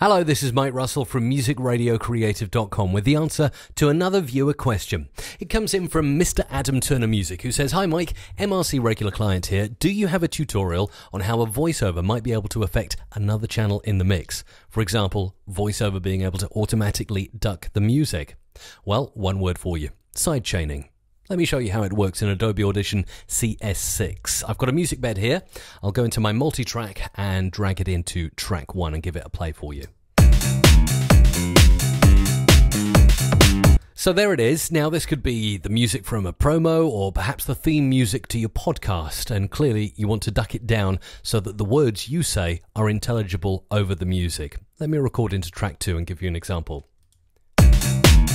Hello, this is Mike Russell from musicradiocreative.com with the answer to another viewer question. It comes in from Mr. Adam Turner Music who says, Hi Mike, MRC regular client here. Do you have a tutorial on how a voiceover might be able to affect another channel in the mix? For example, voiceover being able to automatically duck the music. Well, one word for you. Side chaining. Let me show you how it works in Adobe Audition CS6. I've got a music bed here. I'll go into my multi-track and drag it into track one and give it a play for you. So there it is. Now, this could be the music from a promo or perhaps the theme music to your podcast. And clearly, you want to duck it down so that the words you say are intelligible over the music. Let me record into track two and give you an example.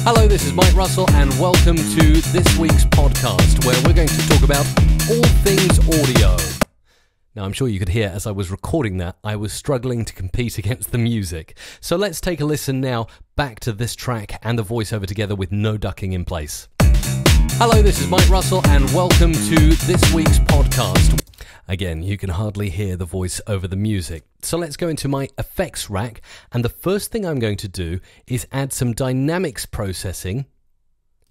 Hello, this is Mike Russell, and welcome to this week's podcast where we're going to talk about all things audio. Now, I'm sure you could hear as I was recording that, I was struggling to compete against the music. So let's take a listen now back to this track and the voiceover together with no ducking in place. Hello, this is Mike Russell, and welcome to this week's podcast. Again, you can hardly hear the voice over the music. So let's go into my effects rack. And the first thing I'm going to do is add some dynamics processing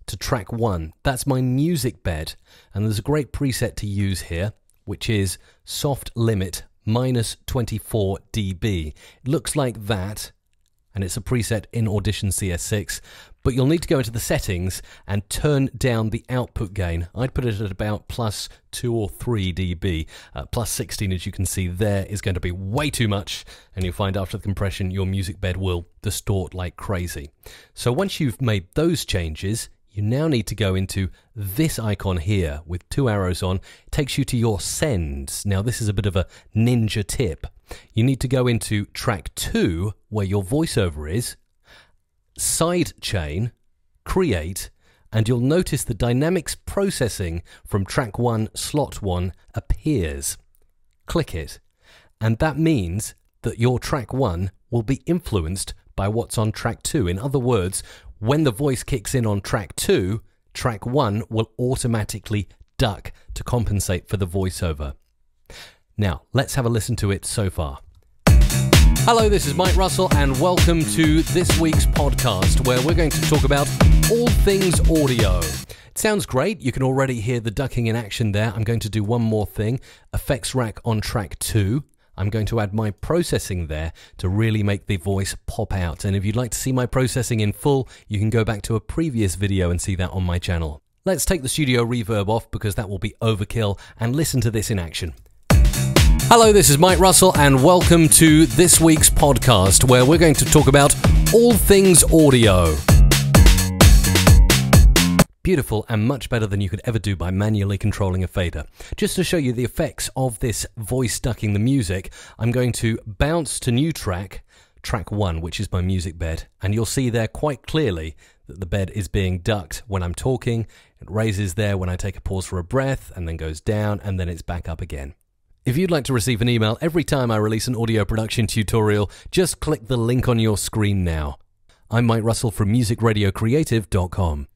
to track one. That's my music bed. And there's a great preset to use here, which is soft limit minus 24 dB. It looks like that and it's a preset in Audition CS6, but you'll need to go into the settings and turn down the output gain. I'd put it at about plus 2 or 3 dB. Uh, plus 16, as you can see there, is going to be way too much, and you'll find after the compression your music bed will distort like crazy. So once you've made those changes, you now need to go into this icon here with two arrows on. It takes you to your sends. Now, this is a bit of a ninja tip. You need to go into track two, where your voiceover is, side chain, create, and you'll notice the dynamics processing from track one, slot one appears. Click it, and that means that your track one will be influenced by what's on track two. In other words, when the voice kicks in on track two, track one will automatically duck to compensate for the voiceover. Now, let's have a listen to it so far. Hello, this is Mike Russell, and welcome to this week's podcast where we're going to talk about all things audio. It sounds great. You can already hear the ducking in action there. I'm going to do one more thing effects rack on track two. I'm going to add my processing there to really make the voice pop out. And if you'd like to see my processing in full, you can go back to a previous video and see that on my channel. Let's take the studio reverb off because that will be overkill and listen to this in action. Hello, this is Mike Russell, and welcome to this week's podcast where we're going to talk about all things audio. Beautiful and much better than you could ever do by manually controlling a fader. Just to show you the effects of this voice ducking the music, I'm going to bounce to new track, track one, which is my music bed, and you'll see there quite clearly that the bed is being ducked when I'm talking. It raises there when I take a pause for a breath, and then goes down, and then it's back up again. If you'd like to receive an email every time I release an audio production tutorial, just click the link on your screen now. I'm Mike Russell from musicradiocreative.com.